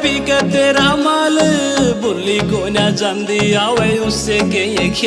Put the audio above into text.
तेरा माल बुली को ना जान दिया वे उससे के ये